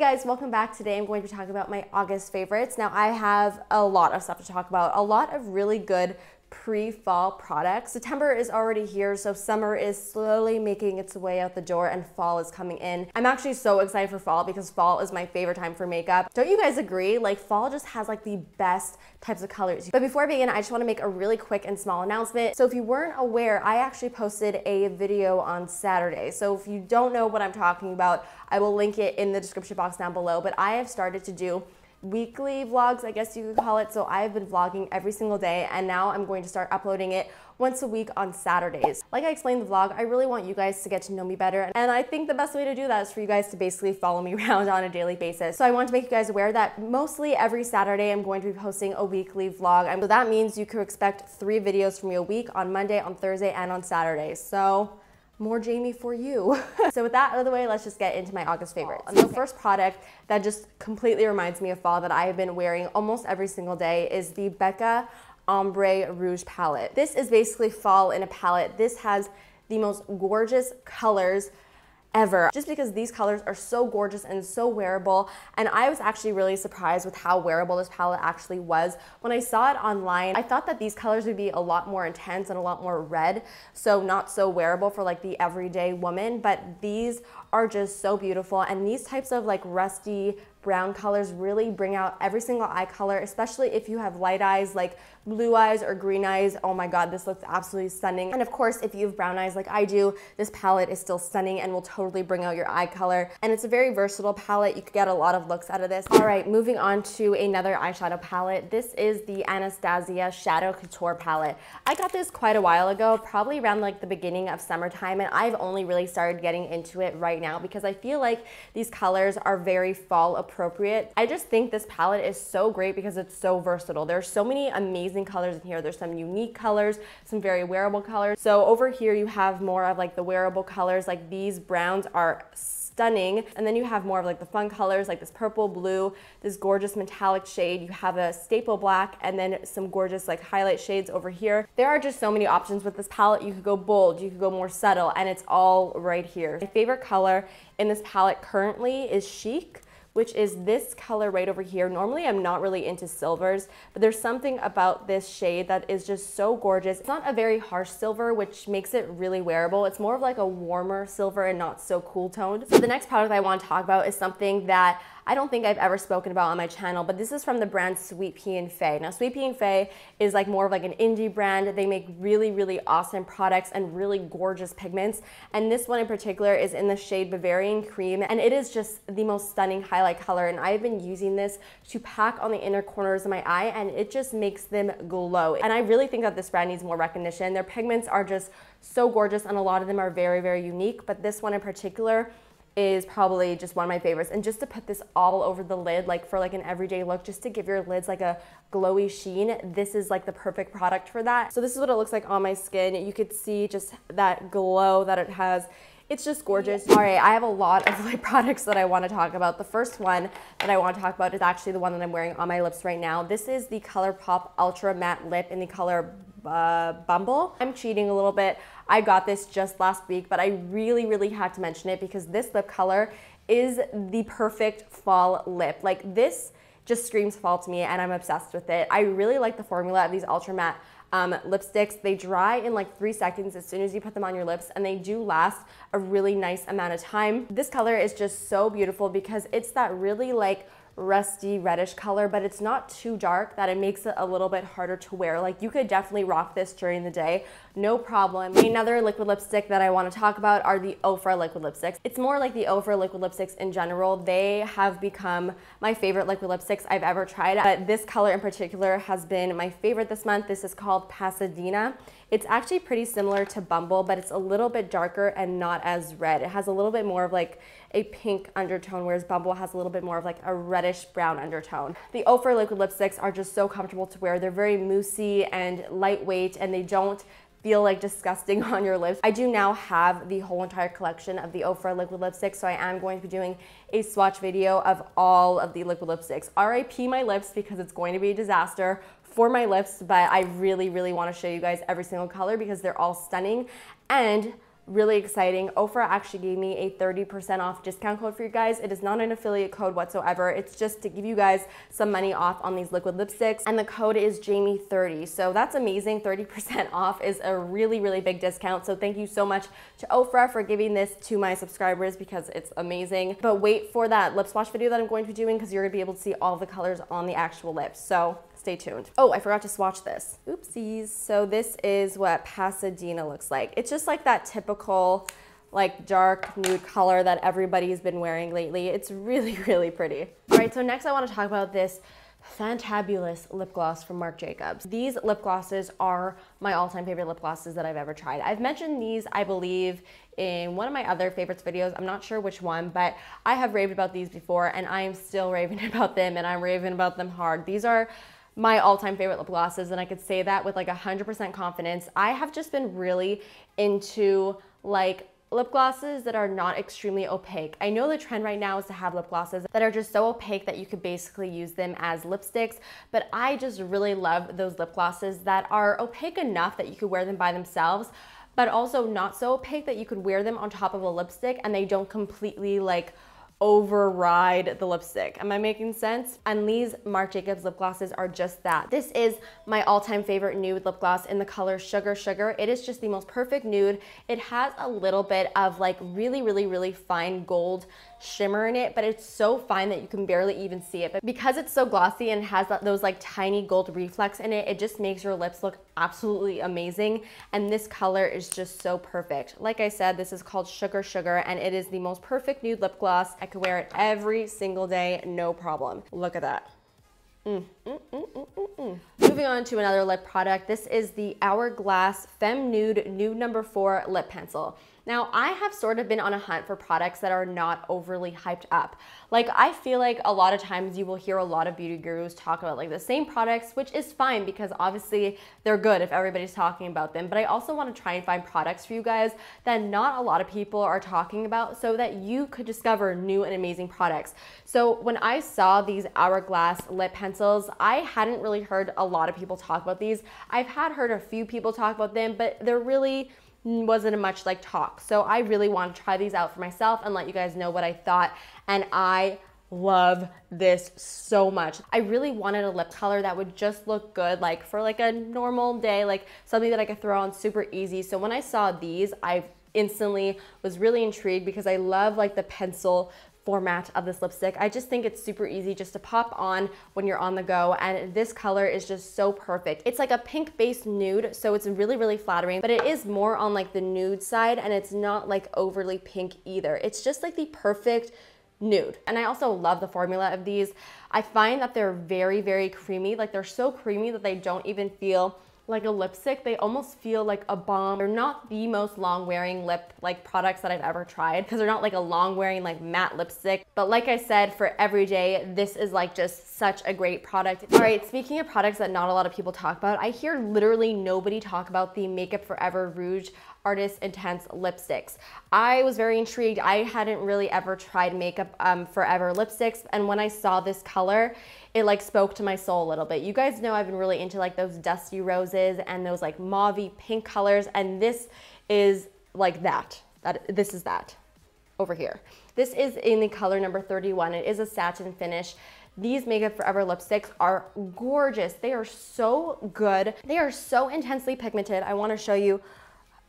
Hey guys, welcome back. Today I'm going to be talking about my August favorites. Now I have a lot of stuff to talk about, a lot of really good pre-fall products. September is already here, so summer is slowly making its way out the door and fall is coming in. I'm actually so excited for fall because fall is my favorite time for makeup. Don't you guys agree? Like fall just has like the best types of colors. But before I begin, I just wanna make a really quick and small announcement. So if you weren't aware, I actually posted a video on Saturday. So if you don't know what I'm talking about, I will link it in the description box down below. But I have started to do weekly vlogs, I guess you could call it. So I've been vlogging every single day and now I'm going to start uploading it once a week on Saturdays. Like I explained in the vlog, I really want you guys to get to know me better. And I think the best way to do that is for you guys to basically follow me around on a daily basis. So I want to make you guys aware that mostly every Saturday I'm going to be posting a weekly vlog. And so that means you could expect three videos from me a week on Monday, on Thursday, and on Saturday. So more Jamie for you. so with that out of the way, let's just get into my August favorites. The first product that just completely reminds me of fall that I have been wearing almost every single day is the Becca Ombre Rouge palette. This is basically fall in a palette. This has the most gorgeous colors ever. Just because these colors are so gorgeous and so wearable. And I was actually really surprised with how wearable this palette actually was. When I saw it online I thought that these colors would be a lot more intense and a lot more red. So not so wearable for like the everyday woman. But these are just so beautiful and these types of like rusty brown colors really bring out every single eye color, especially if you have light eyes like blue eyes or green eyes. Oh my God, this looks absolutely stunning. And of course, if you have brown eyes like I do, this palette is still stunning and will totally bring out your eye color. And it's a very versatile palette. You could get a lot of looks out of this. All right, moving on to another eyeshadow palette. This is the Anastasia Shadow Couture palette. I got this quite a while ago, probably around like the beginning of summertime, and I've only really started getting into it right now because I feel like these colors are very fall appropriate. I just think this palette is so great because it's so versatile. There's so many amazing colors in here. There's some unique colors, some very wearable colors. So over here you have more of like the wearable colors, like these browns are stunning. And then you have more of like the fun colors like this purple, blue, this gorgeous metallic shade. You have a staple black and then some gorgeous like highlight shades over here. There are just so many options with this palette. You could go bold, you could go more subtle, and it's all right here. My favorite color in this palette currently is Chic which is this color right over here. Normally I'm not really into silvers, but there's something about this shade that is just so gorgeous. It's not a very harsh silver, which makes it really wearable. It's more of like a warmer silver and not so cool toned. So the next product I want to talk about is something that I don't think I've ever spoken about on my channel, but this is from the brand Sweet Pea and Fay. Now, Sweet Pea and Fay is like more of like an indie brand. They make really, really awesome products and really gorgeous pigments. And this one in particular is in the shade Bavarian Cream, and it is just the most stunning highlight color. And I've been using this to pack on the inner corners of my eye, and it just makes them glow. And I really think that this brand needs more recognition. Their pigments are just so gorgeous, and a lot of them are very, very unique, but this one in particular, is probably just one of my favorites. And just to put this all over the lid, like for like an everyday look, just to give your lids like a glowy sheen, this is like the perfect product for that. So this is what it looks like on my skin. You could see just that glow that it has. It's just gorgeous. All right, I have a lot of like products that I want to talk about. The first one that I want to talk about is actually the one that I'm wearing on my lips right now. This is the ColourPop Ultra Matte Lip in the color uh, Bumble. I'm cheating a little bit. I got this just last week, but I really, really had to mention it because this lip color is the perfect fall lip. Like this just screams fall to me and I'm obsessed with it. I really like the formula of these ultra matte um, lipsticks. They dry in like three seconds as soon as you put them on your lips and they do last a really nice amount of time. This color is just so beautiful because it's that really like rusty reddish color, but it's not too dark that it makes it a little bit harder to wear. Like you could definitely rock this during the day, no problem. Another liquid lipstick that I want to talk about are the Ofra liquid lipsticks. It's more like the Ofra liquid lipsticks in general. They have become my favorite liquid lipsticks I've ever tried. But this color in particular has been my favorite this month. This is called Pasadena. It's actually pretty similar to Bumble, but it's a little bit darker and not as red. It has a little bit more of like a pink undertone, whereas Bumble has a little bit more of like a reddish brown undertone. The Ofra liquid lipsticks are just so comfortable to wear. They're very moussey and lightweight, and they don't feel like disgusting on your lips. I do now have the whole entire collection of the Ofra liquid lipsticks, so I am going to be doing a swatch video of all of the liquid lipsticks. RIP my lips because it's going to be a disaster for my lips, but I really, really wanna show you guys every single color because they're all stunning. And really exciting. Ofra actually gave me a 30% off discount code for you guys. It is not an affiliate code whatsoever. It's just to give you guys some money off on these liquid lipsticks. And the code is Jamie30. So that's amazing. 30% off is a really, really big discount. So thank you so much to Ofra for giving this to my subscribers because it's amazing. But wait for that lip swatch video that I'm going to be doing because you're gonna be able to see all the colors on the actual lips. So stay tuned. Oh, I forgot to swatch this. Oopsies. So this is what Pasadena looks like. It's just like that typical like dark nude color that everybody's been wearing lately. It's really, really pretty. All right, so next I wanna talk about this Fantabulous lip gloss from Marc Jacobs. These lip glosses are my all-time favorite lip glosses that I've ever tried. I've mentioned these, I believe, in one of my other favorites videos. I'm not sure which one, but I have raved about these before and I am still raving about them and I'm raving about them hard. These are my all-time favorite lip glosses and I could say that with like 100% confidence. I have just been really into like lip glosses that are not extremely opaque. I know the trend right now is to have lip glosses that are just so opaque that you could basically use them as lipsticks, but I just really love those lip glosses that are opaque enough that you could wear them by themselves, but also not so opaque that you could wear them on top of a lipstick and they don't completely like override the lipstick. Am I making sense? And these Marc Jacobs lip glosses are just that. This is my all-time favorite nude lip gloss in the color Sugar Sugar. It is just the most perfect nude. It has a little bit of like really, really, really fine gold shimmer in it, but it's so fine that you can barely even see it. But because it's so glossy and has those like tiny gold reflex in it, it just makes your lips look absolutely amazing. And this color is just so perfect. Like I said, this is called Sugar Sugar and it is the most perfect nude lip gloss. I could wear it every single day, no problem. Look at that. Mm, mm, mm, Moving on to another lip product. This is the Hourglass Femme Nude Nude Number 4 Lip Pencil. Now, I have sort of been on a hunt for products that are not overly hyped up. Like, I feel like a lot of times you will hear a lot of beauty gurus talk about like the same products, which is fine because obviously they're good if everybody's talking about them. But I also want to try and find products for you guys that not a lot of people are talking about so that you could discover new and amazing products. So, when I saw these Hourglass lip pencils, I hadn't really heard a lot of people talk about these. I've had heard a few people talk about them, but they're really wasn't much like talk. So I really want to try these out for myself and let you guys know what I thought. And I love this so much. I really wanted a lip color that would just look good like for like a normal day, like something that I could throw on super easy. So when I saw these, I instantly was really intrigued because I love like the pencil format of this lipstick. I just think it's super easy just to pop on when you're on the go and this color is just so perfect. It's like a pink based nude so it's really really flattering but it is more on like the nude side and it's not like overly pink either. It's just like the perfect nude. And I also love the formula of these. I find that they're very very creamy like they're so creamy that they don't even feel like a lipstick. They almost feel like a balm. They're not the most long wearing lip like products that I've ever tried because they're not like a long wearing like matte lipstick. But like I said, for every day, this is like just such a great product. All right, speaking of products that not a lot of people talk about, I hear literally nobody talk about the Makeup Forever Rouge Artist Intense lipsticks. I was very intrigued. I hadn't really ever tried Makeup um, Forever lipsticks, and when I saw this color, it like spoke to my soul a little bit. You guys know I've been really into like those dusty roses and those like mauvey pink colors, and this is like that. That this is that over here. This is in the color number 31. It is a satin finish. These Makeup Forever lipsticks are gorgeous. They are so good. They are so intensely pigmented. I wanna show you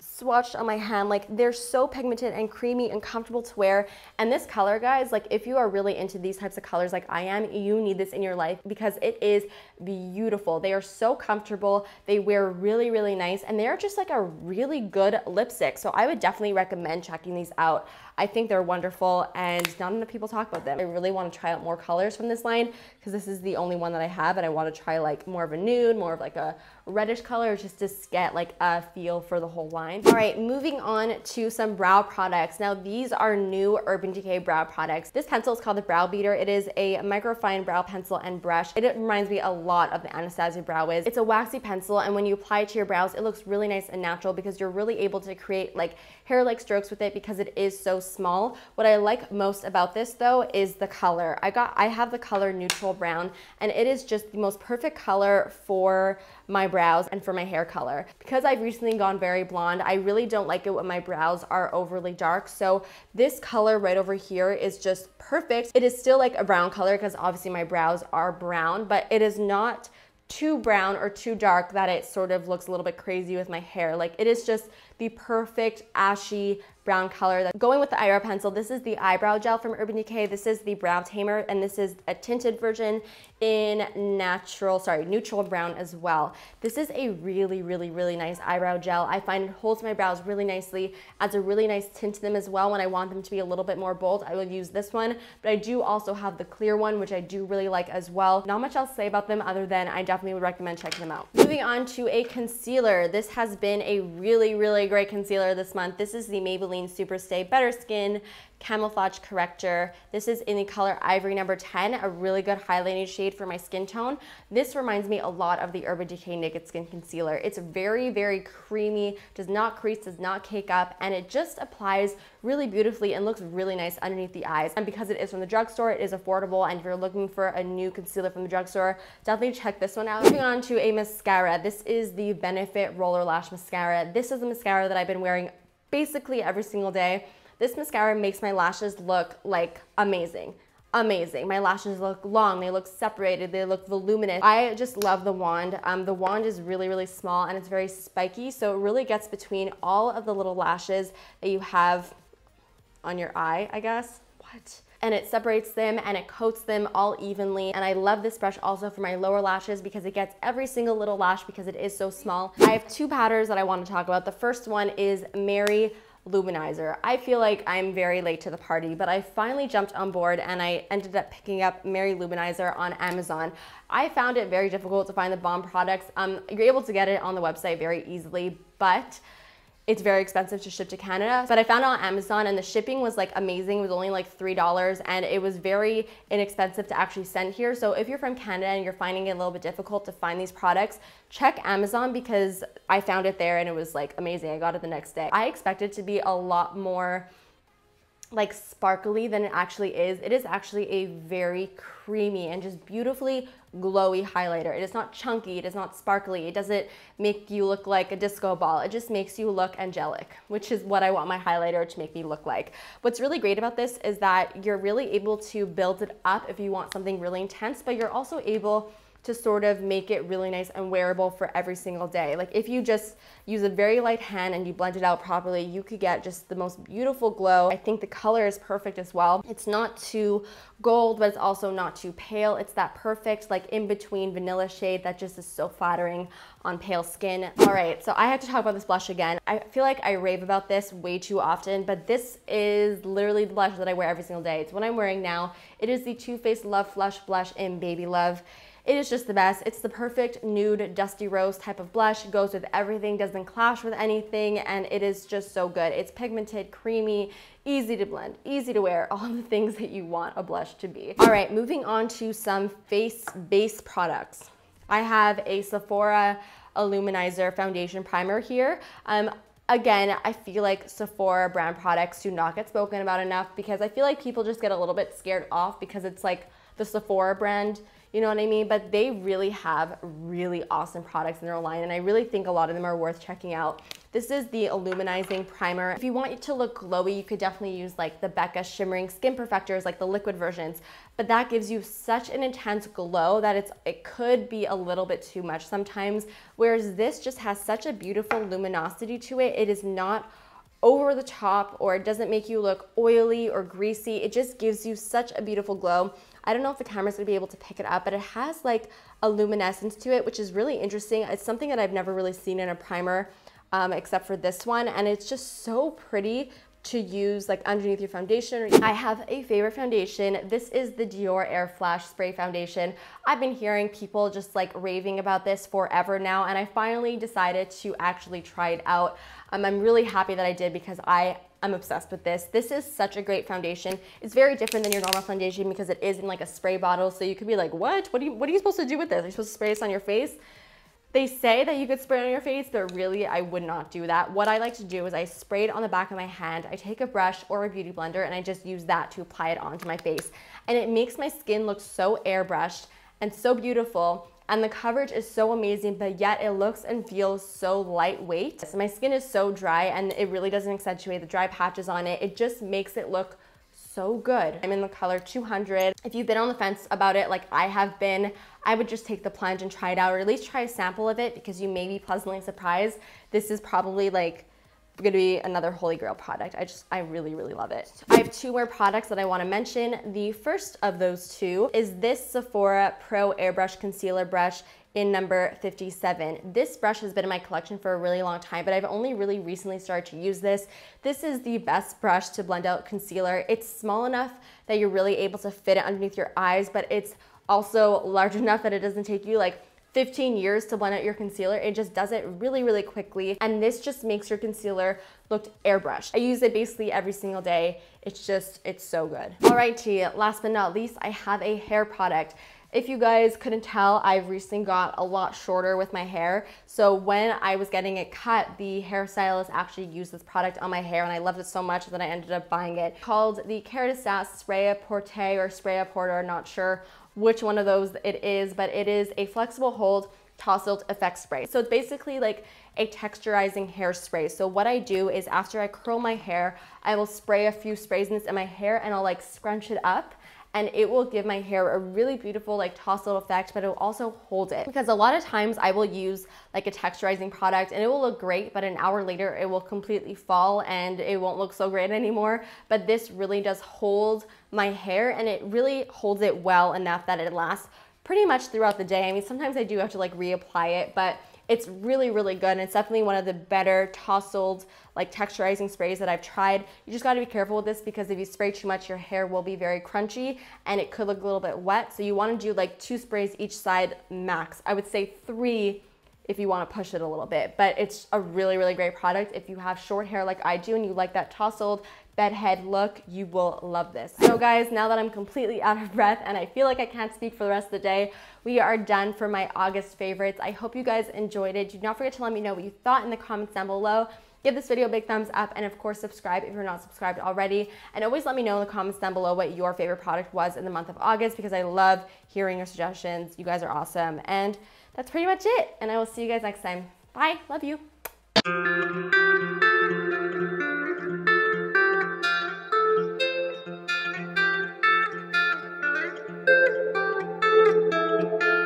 swatched on my hand. Like they're so pigmented and creamy and comfortable to wear. And this color, guys, like if you are really into these types of colors like I am, you need this in your life because it is beautiful. They are so comfortable. They wear really, really nice. And they're just like a really good lipstick. So I would definitely recommend checking these out. I think they're wonderful and not enough people talk about them. I really want to try out more colors from this line because this is the only one that I have and I want to try like more of a nude, more of like a reddish color just to get like a feel for the whole line. All right, moving on to some brow products. Now these are new Urban Decay brow products. This pencil is called the Brow Beater. It is a microfine brow pencil and brush. It reminds me a lot of the Anastasia Brow Wiz. It's a waxy pencil and when you apply it to your brows, it looks really nice and natural because you're really able to create like hair-like strokes with it because it is so small. What I like most about this though is the color. I got, I have the color neutral brown and it is just the most perfect color for my brows and for my hair color. Because I've recently gone very blonde, I really don't like it when my brows are overly dark. So this color right over here is just perfect. It is still like a brown color because obviously my brows are brown, but it is not too brown or too dark that it sort of looks a little bit crazy with my hair. Like it is just the perfect ashy brown color. Going with the eyebrow pencil, this is the eyebrow gel from Urban Decay. This is the brow tamer, and this is a tinted version in natural, sorry, neutral brown as well. This is a really, really, really nice eyebrow gel. I find it holds my brows really nicely, adds a really nice tint to them as well. When I want them to be a little bit more bold, I will use this one, but I do also have the clear one, which I do really like as well. Not much else to say about them other than I definitely would recommend checking them out. Moving on to a concealer. This has been a really, really great concealer this month. This is the Maybelline Superstay Better Skin Camouflage Corrector. This is in the color Ivory number 10, a really good highlighting shade for my skin tone. This reminds me a lot of the Urban Decay Naked Skin Concealer. It's very, very creamy, does not crease, does not cake up, and it just applies really beautifully and looks really nice underneath the eyes. And because it is from the drugstore, it is affordable, and if you're looking for a new concealer from the drugstore, definitely check this one out. Moving on to a mascara. This is the Benefit Roller Lash Mascara. This is the mascara that I've been wearing basically every single day. This mascara makes my lashes look like amazing amazing. My lashes look long, they look separated, they look voluminous. I just love the wand. Um, the wand is really, really small and it's very spiky, so it really gets between all of the little lashes that you have on your eye, I guess. What? And it separates them and it coats them all evenly. And I love this brush also for my lower lashes because it gets every single little lash because it is so small. I have two powders that I want to talk about. The first one is Mary-Lou Manizer. I feel like I'm very late to the party, but I finally jumped on board and I ended up picking up Mary-Lou Manizer on Amazon. I found it very difficult to find theBalm products. Um, you're able to get it on the website very easily, but it's very expensive to ship to Canada. But I found it on Amazon and the shipping was like amazing. It was only like $3 and it was very inexpensive to actually send here. So if you're from Canada and you're finding it a little bit difficult to find these products, check Amazon because I found it there and it was like amazing. I got it the next day. I expected to be a lot more like sparkly than it actually is. It is actually a very creamy and just beautifully glowy highlighter. It is not chunky, it is not sparkly, it doesn't make you look like a disco ball. It just makes you look angelic, which is what I want my highlighter to make me look like. What's really great about this is that you're really able to build it up if you want something really intense, but you're also able to sort of make it really nice and wearable for every single day. Like if you just use a very light hand and you blend it out properly, you could get just the most beautiful glow. I think the color is perfect as well. It's not too gold, but it's also not too pale. It's that perfect like in between vanilla shade that just is so flattering on pale skin. All right, so I have to talk about this blush again. I feel like I rave about this way too often, but this is literally the blush that I wear every single day. It's what I'm wearing now. It is the Too Faced Love Flush Blush in Baby Love. It is just the best. It's the perfect nude dusty rose type of blush. It goes with everything, doesn't clash with anything, and it is just so good. It's pigmented, creamy, easy to blend, easy to wear, all the things that you want a blush to be. All right, moving on to some face base products. I have a Sephora Illuminizer Foundation Primer here. Um, again, I feel like Sephora brand products do not get spoken about enough because I feel like people just get a little bit scared off because it's like the Sephora brand you know what I mean? But they really have really awesome products in their line, and I really think a lot of them are worth checking out. This is the Illuminizing Primer. If you want it to look glowy, you could definitely use like the Becca Shimmering Skin Perfectors, like the liquid versions, but that gives you such an intense glow that it's it could be a little bit too much sometimes, whereas this just has such a beautiful luminosity to it. It is not over the top or it doesn't make you look oily or greasy. It just gives you such a beautiful glow. I don't know if the camera's gonna be able to pick it up, but it has like a luminescence to it, which is really interesting. It's something that I've never really seen in a primer um, except for this one. And it's just so pretty to use like underneath your foundation. I have a favorite foundation. This is the Dior Air Flash Spray Foundation. I've been hearing people just like raving about this forever now and I finally decided to actually try it out. Um, I'm really happy that I did because I I'm obsessed with this. This is such a great foundation. It's very different than your normal foundation because it is in like a spray bottle. So you could be like, what? What are you, what are you supposed to do with this? Are you supposed to spray this on your face? They say that you could spray it on your face, but really I would not do that. What I like to do is I spray it on the back of my hand. I take a brush or a beauty blender and I just use that to apply it onto my face. And it makes my skin look so airbrushed and so beautiful and the coverage is so amazing, but yet it looks and feels so lightweight. So my skin is so dry and it really doesn't accentuate the dry patches on it. It just makes it look so good. I'm in the color 200. If you've been on the fence about it like I have been, I would just take the plunge and try it out or at least try a sample of it because you may be pleasantly surprised. This is probably like gonna be another holy grail product. I just, I really, really love it. I have two more products that I wanna mention. The first of those two is this Sephora Pro Airbrush Concealer Brush in number 57. This brush has been in my collection for a really long time, but I've only really recently started to use this. This is the best brush to blend out concealer. It's small enough that you're really able to fit it underneath your eyes, but it's also large enough that it doesn't take you like 15 years to blend out your concealer. It just does it really, really quickly. And this just makes your concealer look airbrushed. I use it basically every single day. It's just, it's so good. All right, T, last but not least, I have a hair product. If you guys couldn't tell, I've recently got a lot shorter with my hair. So when I was getting it cut, the hairstylist actually used this product on my hair and I loved it so much that I ended up buying it. Called the Kérastase Spray à Porter or Spray à Porter, not sure which one of those it is, but it is a flexible hold tousled effect spray. So it's basically like a texturizing hairspray. So what I do is after I curl my hair, I will spray a few sprays in this in my hair and I'll like scrunch it up and it will give my hair a really beautiful like tousled effect, but it will also hold it. Because a lot of times I will use like a texturizing product and it will look great, but an hour later it will completely fall and it won't look so great anymore. But this really does hold my hair and it really holds it well enough that it lasts pretty much throughout the day. I mean, sometimes I do have to like reapply it, but it's really, really good. And it's definitely one of the better tousled, like texturizing sprays that I've tried. You just gotta be careful with this because if you spray too much, your hair will be very crunchy and it could look a little bit wet. So you wanna do like two sprays each side max. I would say three if you want to push it a little bit. But it's a really, really great product. If you have short hair like I do and you like that tousled bedhead look, you will love this. So guys, now that I'm completely out of breath and I feel like I can't speak for the rest of the day, we are done for my August favorites. I hope you guys enjoyed it. Do not forget to let me know what you thought in the comments down below. Give this video a big thumbs up and of course subscribe if you're not subscribed already. And always let me know in the comments down below what your favorite product was in the month of August because I love hearing your suggestions. You guys are awesome. And that's pretty much it. And I will see you guys next time. Bye. Love you.